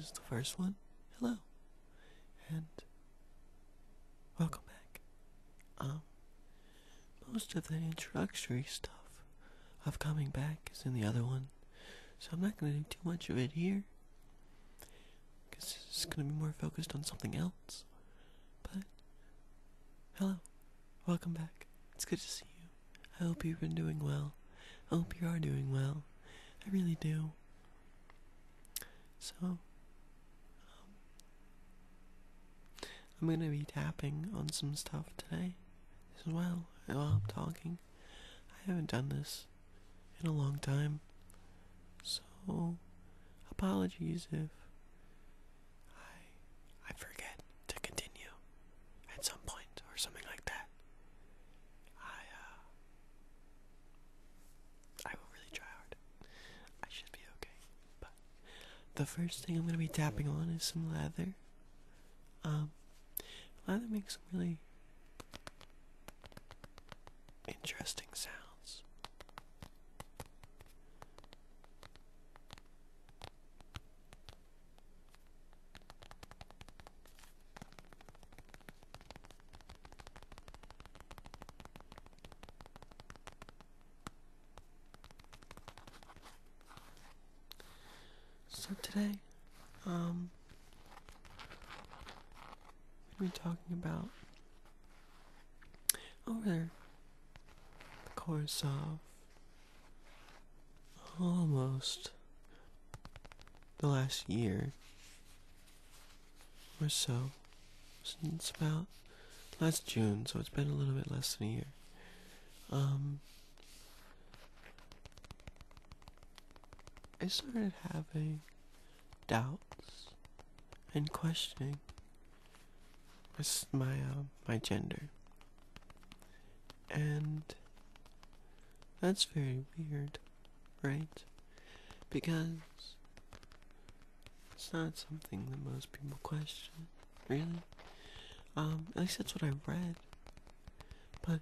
is the first one, hello. And welcome back. Um, most of the introductory stuff of coming back is in the other one, so I'm not going to do too much of it here. Because it's going to be more focused on something else. But, hello, welcome back. It's good to see you. I hope you've been doing well. I hope you are doing well. I really do. So, I'm going to be tapping on some stuff today as well while I'm talking. I haven't done this in a long time, so apologies if I I forget to continue at some point or something like that. I uh I will really try hard. I should be okay. But the first thing I'm gonna be tapping on is some leather. Um leather makes some really interesting sounds. So today, um, we're going to be talking about over of almost the last year or so, since about last June, so it's been a little bit less than a year. Um, I started having doubts and questioning my my uh, my gender, and that's very weird, right? Because it's not something that most people question, really. Um, at least that's what I read. But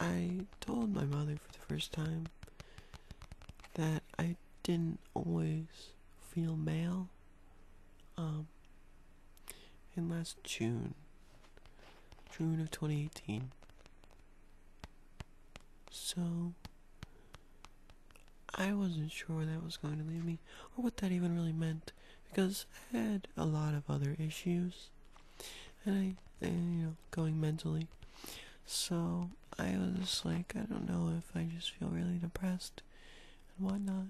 I told my mother for the first time that I didn't always feel male. Um, in last June, June of 2018. So, I wasn't sure that was going to leave me, or what that even really meant, because I had a lot of other issues, and I, and, you know, going mentally. So, I was like, I don't know if I just feel really depressed and whatnot.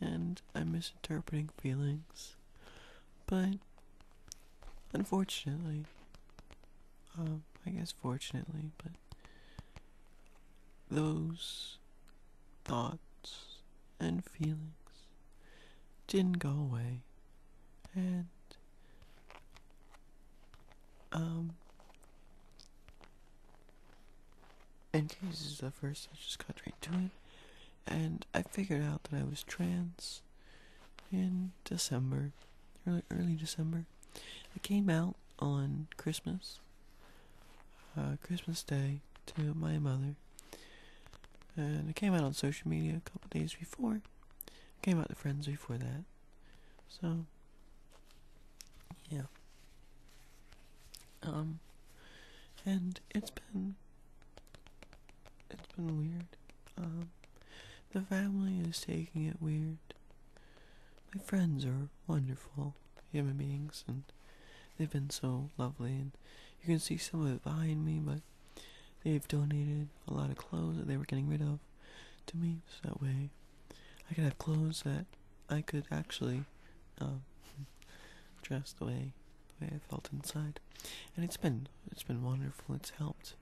And I'm misinterpreting feelings. But unfortunately, um, I guess fortunately, but those thoughts and feelings didn't go away. And um in case this is the first I just got right to it and I figured out that I was trans in December, early early December. I came out on Christmas, uh, Christmas Day to my mother, and it came out on social media a couple days before. It came out to friends before that, so yeah. Um, and it's been it's been weird. Um. The family is taking it weird. My friends are wonderful human beings and they've been so lovely and you can see some of it behind me but they've donated a lot of clothes that they were getting rid of to me so that way I could have clothes that I could actually um, dress the way the way I felt inside. And it's been it's been wonderful. It's helped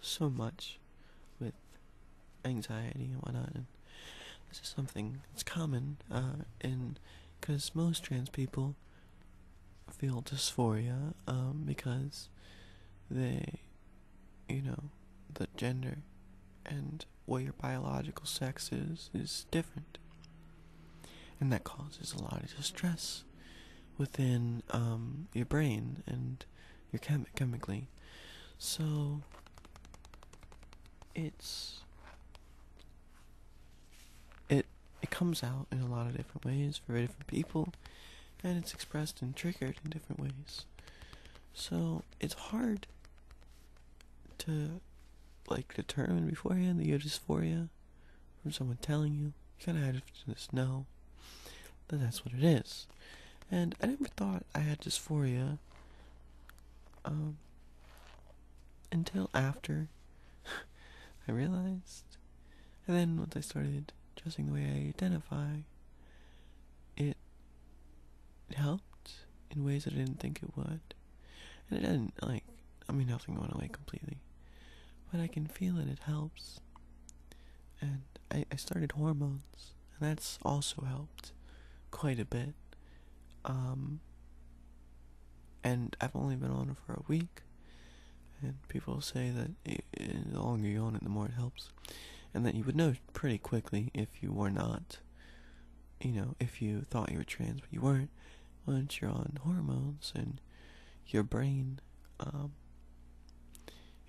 so much with anxiety and whatnot and this is something that's common uh, in because most trans people feel dysphoria um, because they, you know, the gender and what your biological sex is is different, and that causes a lot of distress within um, your brain and your chem- chemically. So it's it comes out in a lot of different ways for different people, and it's expressed and triggered in different ways. So it's hard to like determine beforehand that you have dysphoria from someone telling you. You kind of have to know that that's what it is. And I never thought I had dysphoria um, until after I realized. And then once I started dressing the way I identify, it, it helped in ways that I didn't think it would. And it didn't, like, I mean, nothing went away completely. But I can feel it, it helps. And I, I started hormones, and that's also helped quite a bit. Um, and I've only been on it for a week, and people say that it, it, the longer you're on it, the more it helps, and that you would know pretty quickly if you were not, you know, if you thought you were trans but you weren't. Once you're on hormones and your brain, um,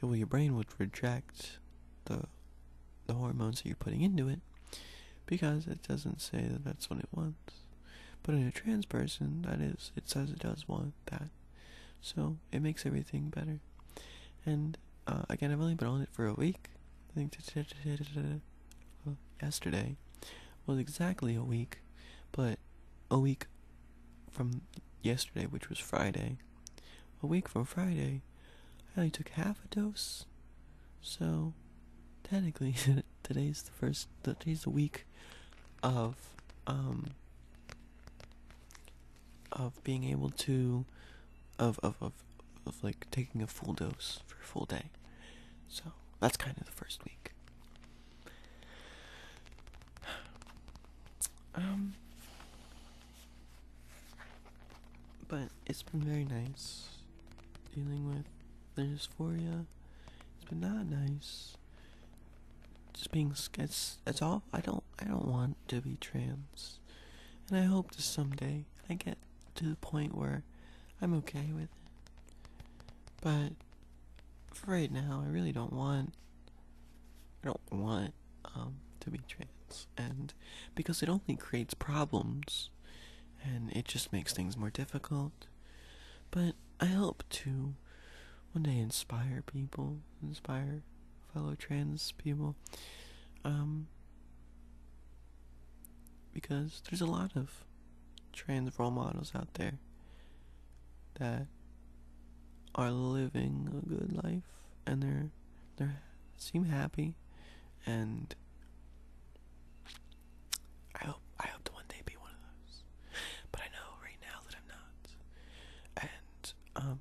well, your brain would reject the the hormones that you're putting into it because it doesn't say that that's what it wants. But in a trans person, that is, it says it does want that. So it makes everything better. And uh, again, I've only been on it for a week. I think yesterday was exactly a week, but a week from yesterday, which was Friday, a week from Friday, I only took half a dose. So technically, today's the first, today's the week of um of being able to of of of, of like taking a full dose for a full day. So that's kind of the first week. Um but it's been very nice dealing with the you. It's been not nice. Just being it's it's all I don't I don't want to be trans. And I hope to someday I get to the point where I'm okay with it. But for right now, I really don't want. I don't want um, to be trans, and because it only creates problems, and it just makes things more difficult. But I hope to one day inspire people, inspire fellow trans people, um, because there's a lot of trans role models out there that are living a good life and they're they seem happy and I hope I hope to one day be one of those. But I know right now that I'm not. And um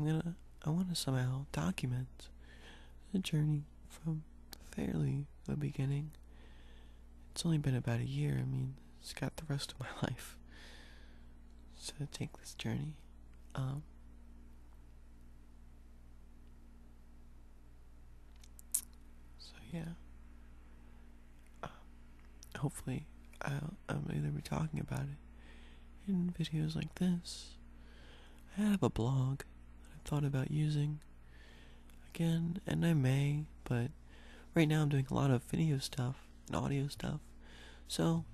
I'm gonna I wanna somehow document the journey from fairly the beginning. It's only been about a year, I mean it's got the rest of my life to take this journey. Um, so yeah. Uh, hopefully, I'll, I'll either be talking about it in videos like this. I have a blog thought about using again, and I may, but right now I'm doing a lot of video stuff and audio stuff. So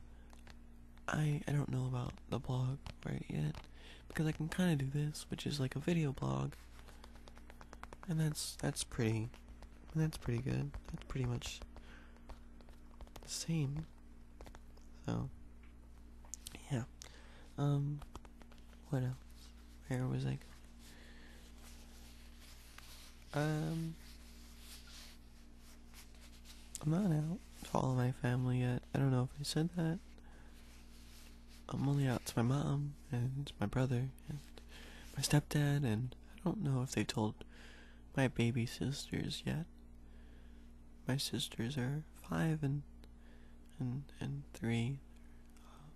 I I don't know about the blog right yet because I can kind of do this, which is like a video blog, and that's that's pretty, that's pretty good. That's pretty much the same. So yeah, um, what else? Where was I? Um, I'm not out to all of my family yet. I don't know if I said that. I'm only out to my mom and my brother and my stepdad, and I don't know if they told my baby sisters yet. My sisters are five and and and three. Uh,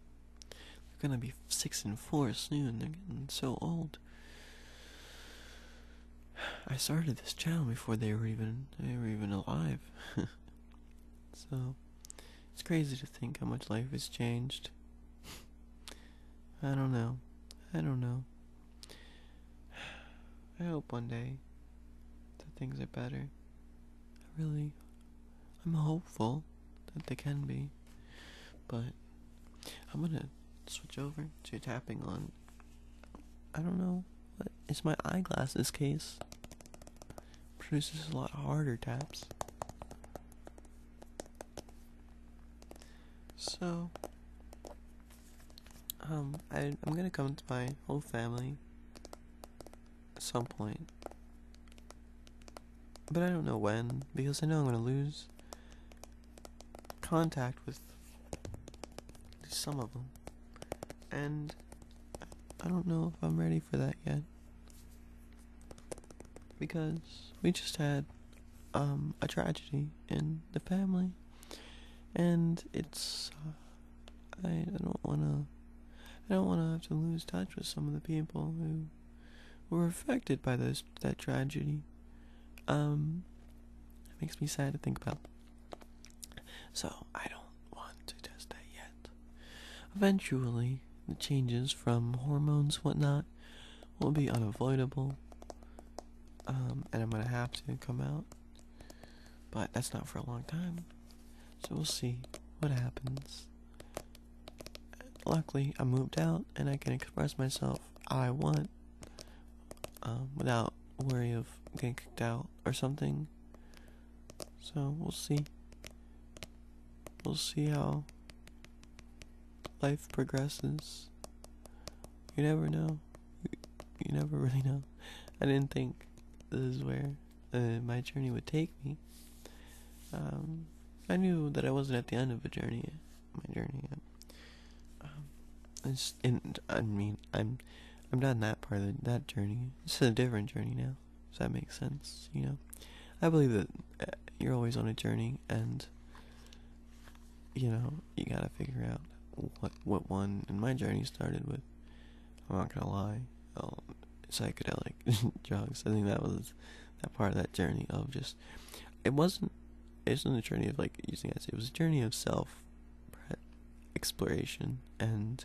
they're gonna be six and four soon. They're getting so old. I started this channel before they were even they were even alive. so it's crazy to think how much life has changed. I don't know. I don't know. I hope one day that things are better. I really, I'm hopeful that they can be. But I'm gonna switch over to tapping on. I don't know. What, it's my eyeglasses case. Produces a lot harder taps. So, um, I, I'm gonna come to my whole family at some point. But I don't know when, because I know I'm gonna lose contact with some of them. And I don't know if I'm ready for that yet. Because we just had um, a tragedy in the family. And it's. Uh, I, I don't want to. I don't want to have to lose touch with some of the people who were affected by this that tragedy. Um, it makes me sad to think about. So I don't want to test that yet. Eventually, the changes from hormones, whatnot, will be unavoidable. Um, and I'm gonna have to come out. But that's not for a long time. So we'll see what happens. Luckily, I moved out and I can express myself how I want um, without worry of getting kicked out or something. So we'll see. We'll see how life progresses. You never know. You, you never really know. I didn't think this is where uh, my journey would take me. Um, I knew that I wasn't at the end of a journey, my journey. Um, it's, and I mean, I'm, I'm not in that part of the, that journey. It's a different journey now. Does that make sense? You know, I believe that uh, you're always on a journey, and you know, you gotta figure out what what one. And my journey started with. I'm not gonna lie. Oh, psychedelic drugs. I think that was that part of that journey of just. It wasn't. It wasn't a journey of like using acid. It was a journey of self exploration and.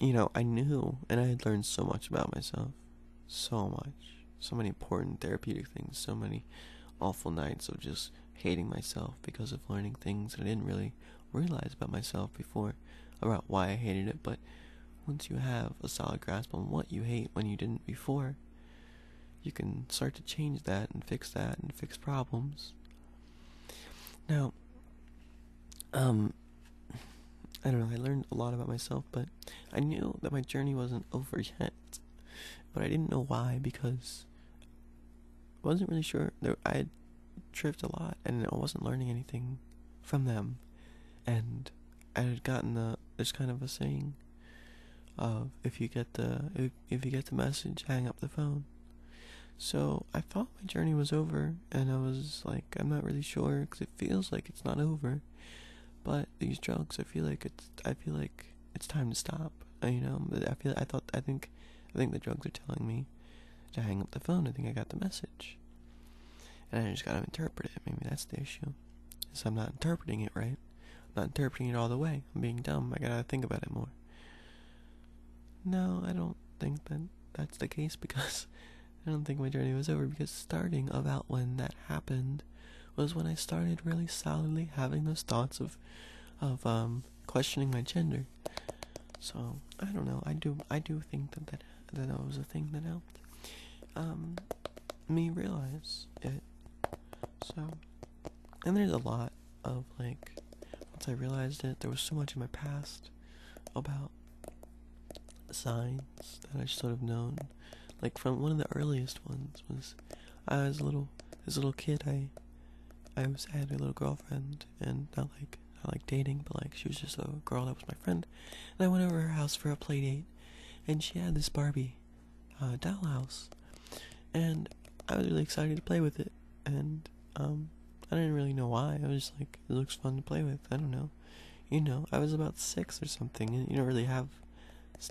You know, I knew, and I had learned so much about myself, so much, so many important therapeutic things, so many awful nights of just hating myself because of learning things that I didn't really realize about myself before about why I hated it, but once you have a solid grasp on what you hate when you didn't before, you can start to change that and fix that and fix problems. Now, um, I don't know, I learned a lot about myself, but I knew that my journey wasn't over yet. But I didn't know why because I wasn't really sure. I had tripped a lot and I wasn't learning anything from them. And I had gotten the, there's kind of a saying of if you get the if, if you get the message, hang up the phone. So I thought my journey was over, and I was like, I'm not really sure because it feels like it's not over. But these drugs, I feel like it's I feel like it's time to stop. Uh, you know, I feel I thought I think I think the drugs are telling me to hang up the phone. I think I got the message, and I just gotta interpret it. Maybe that's the issue. Is I'm not interpreting it right. I'm not interpreting it all the way. I'm being dumb. I gotta think about it more. No, I don't think that that's the case because I don't think my journey was over because starting about when that happened was when I started really solidly having those thoughts of of um questioning my gender. So I don't know. I do I do think that that that, that was a thing that helped um me realize it. So and there's a lot of like once I realized it, there was so much in my past about signs that I should of known. Like from one of the earliest ones was I was a little as a little kid I I was I had a little girlfriend and not like not like dating, but like she was just a girl that was my friend. And I went over her house for a play date and she had this Barbie uh, dollhouse. And I was really excited to play with it and um I didn't really know why. I was just like, it looks fun to play with. I don't know. You know, I was about six or something, and you don't really have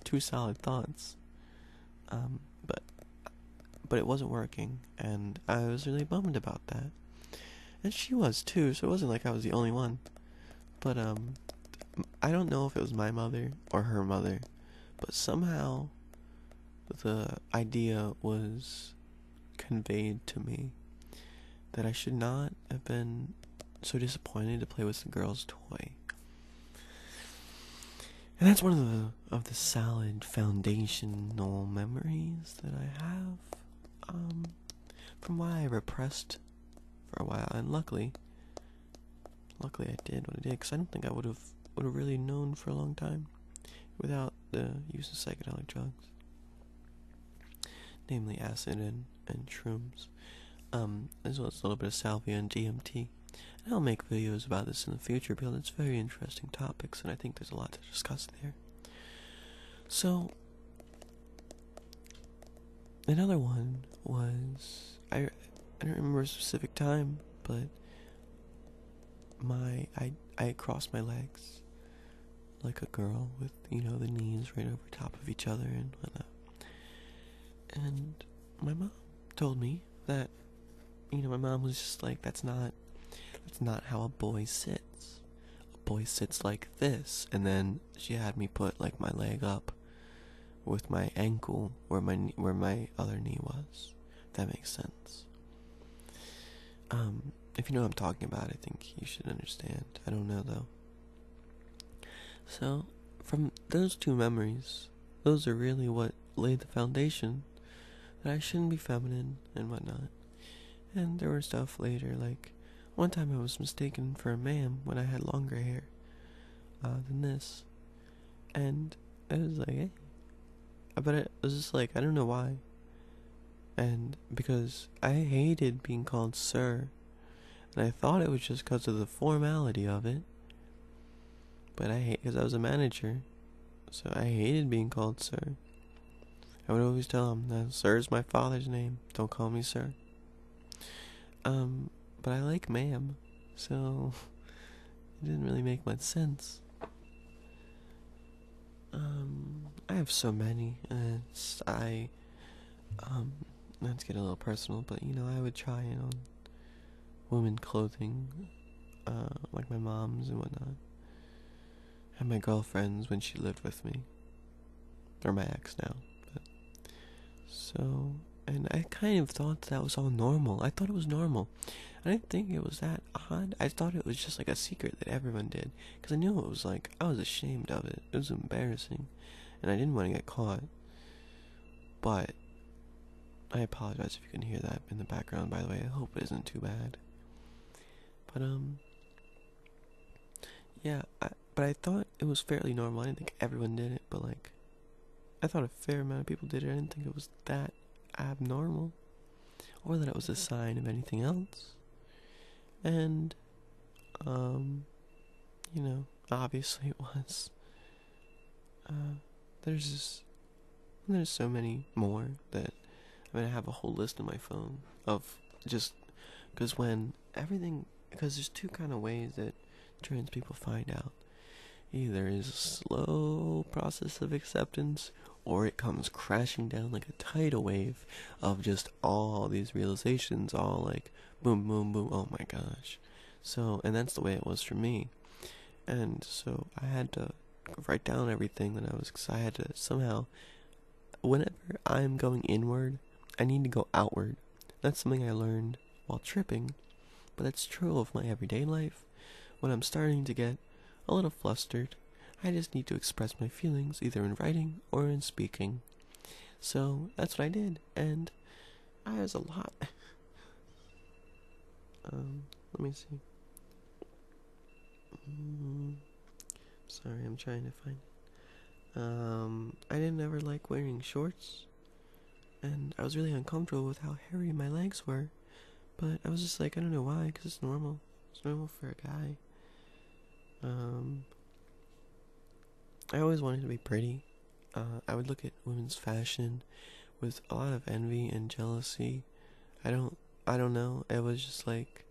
two solid thoughts. Um, but but it wasn't working, and I was really bummed about that. And she was too, so it wasn't like I was the only one. But um, I don't know if it was my mother or her mother, but somehow the idea was conveyed to me that I should not have been so disappointed to play with the girl's toy. And that's one of the of the solid foundational memories that I have um, from why I repressed for a while, and luckily, luckily I did what I did, because I don't think I would have would have really known for a long time without the use of psychedelic drugs, namely acid and and shrooms, um, as well as a little bit of salvia and DMT. And I'll make videos about this in the future because it's very interesting topics, and I think there's a lot to discuss there. So, another one was I I don't remember a specific time, but my I I crossed my legs like a girl with you know the knees right over top of each other and whatnot. And my mom told me that you know my mom was just like that's not that's not how a boy sits. A boy sits like this, and then she had me put like my leg up with my ankle where my where my other knee was. If that makes sense. Um, if you know what I'm talking about, I think you should understand. I don't know though. So, from those two memories, those are really what laid the foundation that I shouldn't be feminine and whatnot. And there were stuff later, like one time I was mistaken for a man when I had longer hair uh, than this, and I was like, hey. But it was just like, I don't know why. And because I hated being called sir, and I thought it was just because of the formality of it. But I hate, because I was a manager, so I hated being called sir. I would always tell him sir is my father's name. Don't call me sir. Um, but I like ma'am, so it didn't really make much sense. Um, I have so many. It's, I, um, not to get a little personal, but you know, I would try it on women clothing, uh, like my mom's and whatnot, and my girlfriends when she lived with me, or my ex now. But so, and I kind of thought that was all normal. I thought it was normal. I didn't think it was that odd. I thought it was just like a secret that everyone did, because I knew it was like I was ashamed of it. It was embarrassing, and I didn't want to get caught. But I apologize if you can hear that in the background. By the way, I hope it isn't too bad. But um, yeah, I, but I thought it was fairly normal. I didn't think everyone did it, but like, I thought a fair amount of people did it. I didn't think it was that abnormal, or that it was a sign of anything else. And, um, you know, obviously it was. Uh, there's just, there's so many more that I mean, I have a whole list on my phone of just because when everything, because there's two kind of ways that trans people find out. Either is a slow process of acceptance, or it comes crashing down like a tidal wave of just all these realizations, all like boom, boom, boom. Oh my gosh! So, and that's the way it was for me. And so I had to write down everything that I was, cause I had to somehow, whenever I'm going inward, I need to go outward. That's something I learned while tripping, but that's true of my everyday life. When I'm starting to get a little flustered, I just need to express my feelings either in writing or in speaking. So that's what I did, and I was a lot. um, let me see. Mm, sorry, I'm trying to find it. Um, I didn't ever like wearing shorts and I was really uncomfortable with how hairy my legs were. But I was just like, I don't know why, because it's normal. It's normal for a guy. Um, I always wanted to be pretty. Uh, I would look at women's fashion with a lot of envy and jealousy. I don't, I don't know. It was just like,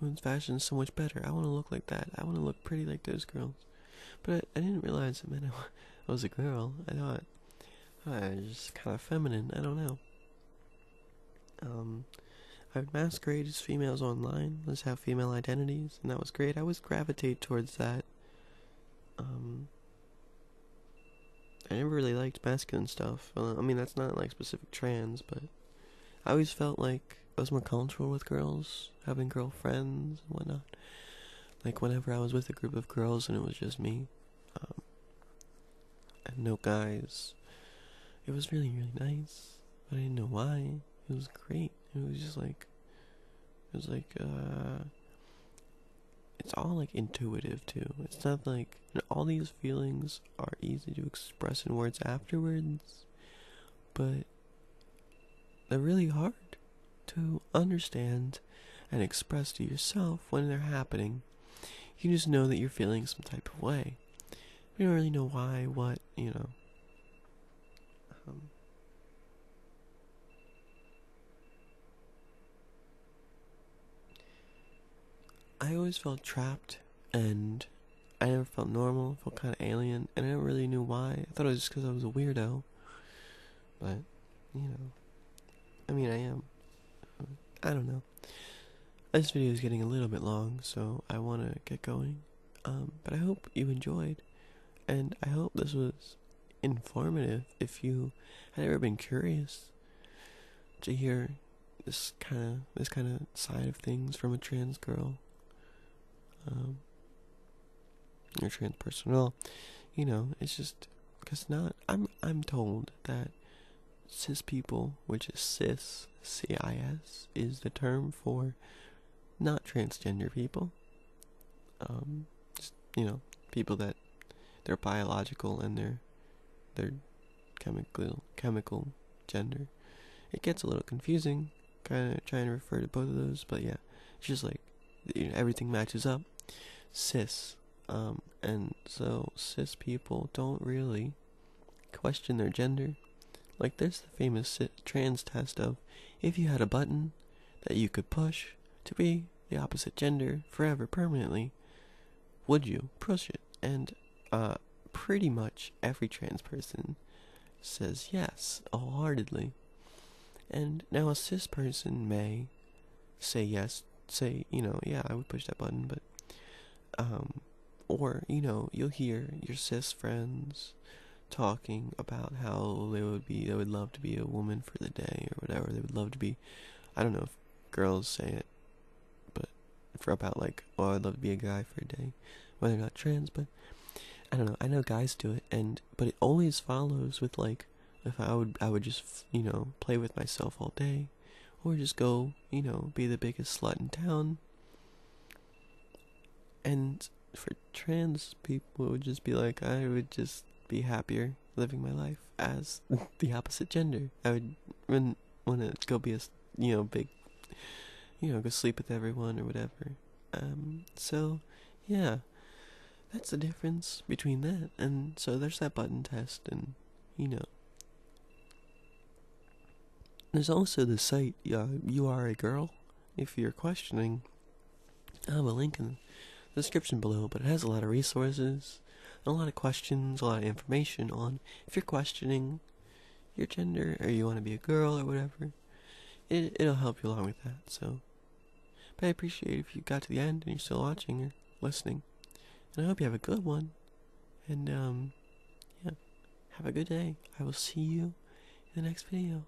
women's fashion is so much better. I want to look like that. I want to look pretty like those girls. But I, I didn't realize it meant I was a girl. I thought I was just kind of feminine. I don't know. Um, I would masquerade as females online. Let's have female identities, and that was great. I always gravitate towards that. Um, I never really liked masculine stuff. Uh, I mean, that's not like specific trans, but I always felt like I was more comfortable with girls, having girlfriends and whatnot. Like whenever I was with a group of girls and it was just me, um, and no guys, it was really really nice. But I didn't know why. It was great. It was just like, it was like, uh, it's all like intuitive too. It's not like all these feelings are easy to express in words afterwards, but they're really hard to understand and express to yourself when they're happening. You just know that you're feeling some type of way. You don't really know why, what, you know. Um, I always felt trapped and I never felt normal, felt kind of alien, and I never really knew why. I thought it was just because I was a weirdo. But, you know, I mean, I am. I don't know. This video is getting a little bit long, so I want to get going. Um, but I hope you enjoyed, and I hope this was informative if you had ever been curious to hear this kind of this kind of side of things from a trans girl um, or trans person. Well, you know, it's just because not. I'm I'm told that cis people, which is cis, C I S, is the term for not transgender people. Um, just, you know, people that they're biological and they're they're chemical chemical gender. It gets a little confusing, kind of trying to refer to both of those, but yeah, it's just like you know, everything matches up. Cis, um, and so cis people don't really question their gender. Like there's the famous trans test of if you had a button that you could push to be the opposite gender forever permanently, would you push it? And uh, pretty much every trans person says yes, wholeheartedly. And now a cis person may say yes, say, you know, yeah, I would push that button, but, um, or, you know, you'll hear your cis friends talking about how they would be, they would love to be a woman for the day or whatever. They would love to be, I don't know if girls say it, but for about like, oh, I'd love to be a guy for a day, whether or not trans, but I don't know. I know guys do it, and but it always follows with like, if I would, I would just you know play with myself all day, or just go, you know, be the biggest slut in town. And for trans people, it would just be like I would just be happier living my life as the opposite gender. I would want to go be a you know big, you know, go sleep with everyone or whatever. Um, so yeah that's the difference between that and so there's that button test and you know there's also the site uh, you are a girl if you're questioning i have a link in description below but it has a lot of resources a lot of questions a lot of information on if you're questioning your gender or you want to be a girl or whatever it, it'll help you along with that so but i appreciate if you got to the end and you're still watching or listening and I hope you have a good one. And, um, yeah, have a good day. I will see you in the next video.